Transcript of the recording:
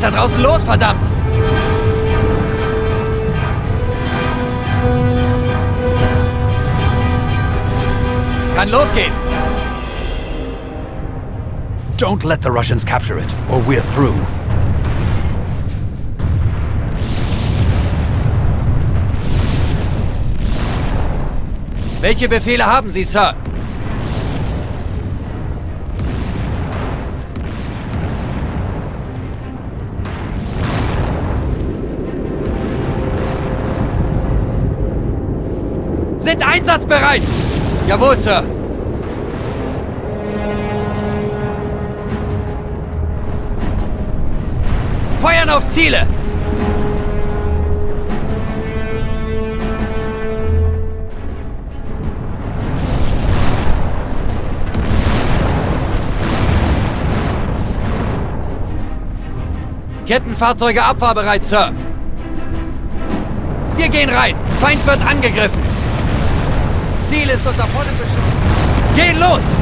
da draußen los, verdammt? Kann losgehen. Don't let the Russians capture it, or we're through. Welche Befehle haben Sie, Sir? Sind einsatzbereit! Jawohl, Sir. Feuern auf Ziele! Kettenfahrzeuge abfahrbereit, Sir. Wir gehen rein. Feind wird angegriffen. Ziel ist unter vollem Beschuss. Gehen los!